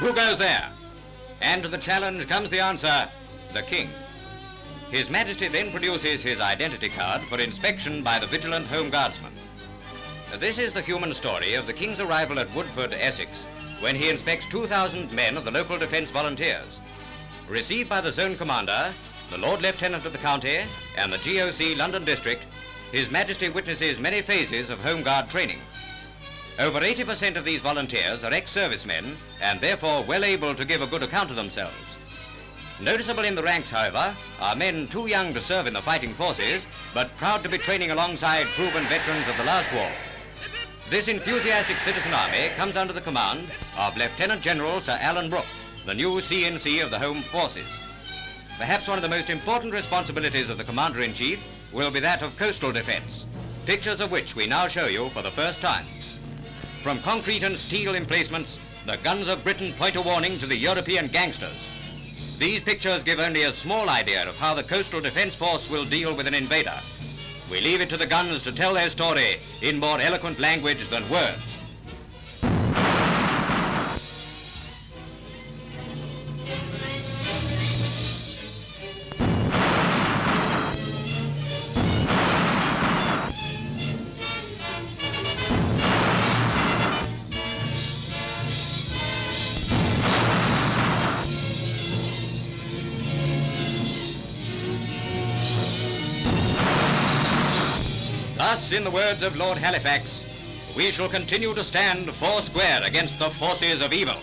Who goes there? And to the challenge comes the answer, the king. His Majesty then produces his identity card for inspection by the vigilant Home Guardsman. This is the human story of the King's arrival at Woodford, Essex, when he inspects 2,000 men of the local defence volunteers. Received by the zone commander, the Lord Lieutenant of the county, and the GOC London District, His Majesty witnesses many phases of Home Guard training. Over 80% of these volunteers are ex-servicemen and therefore well able to give a good account of themselves. Noticeable in the ranks, however, are men too young to serve in the fighting forces, but proud to be training alongside proven veterans of the last war. This enthusiastic citizen army comes under the command of Lieutenant General Sir Alan Brooke, the new C-in-C of the Home Forces. Perhaps one of the most important responsibilities of the Commander-in-Chief will be that of coastal defense, pictures of which we now show you for the first time. From concrete and steel emplacements, the guns of Britain point a warning to the European gangsters. These pictures give only a small idea of how the Coastal Defense Force will deal with an invader. We leave it to the guns to tell their story in more eloquent language than words. Thus, in the words of Lord Halifax, we shall continue to stand four square against the forces of evil.